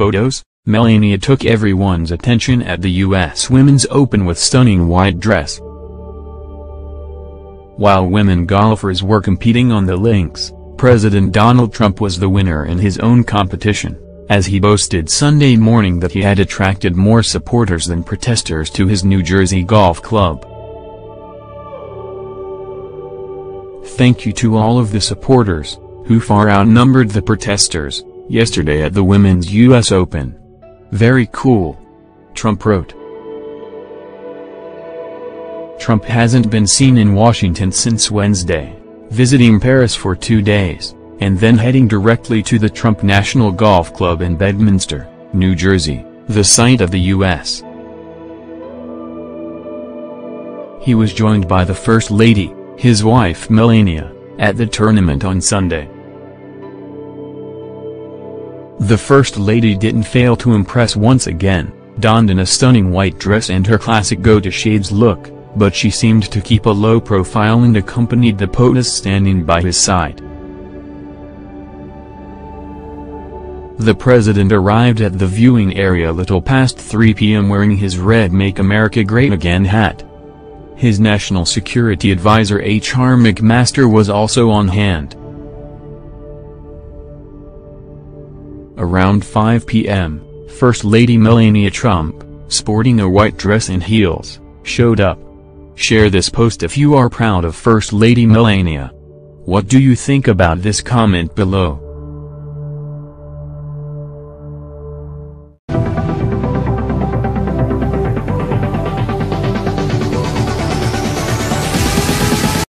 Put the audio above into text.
Photos Melania took everyone's attention at the U.S. Women's Open with stunning white dress. While women golfers were competing on the links, President Donald Trump was the winner in his own competition, as he boasted Sunday morning that he had attracted more supporters than protesters to his New Jersey golf club. Thank you to all of the supporters, who far outnumbered the protesters, yesterday at the Women's U.S. Open. Very cool. Trump wrote. Trump hasn't been seen in Washington since Wednesday, visiting Paris for two days, and then heading directly to the Trump National Golf Club in Bedminster, New Jersey, the site of the U.S. He was joined by the First Lady, his wife Melania, at the tournament on Sunday. The First Lady didn't fail to impress once again, donned in a stunning white dress and her classic go-to-shades look, but she seemed to keep a low profile and accompanied the POTUS standing by his side. The president arrived at the viewing area a little past 3 p.m. wearing his red Make America Great Again hat. His national security advisor H.R. McMaster was also on hand. Around 5 p.m., First Lady Melania Trump, sporting a white dress and heels, showed up. Share this post if you are proud of First Lady Melania. What do you think about this comment below?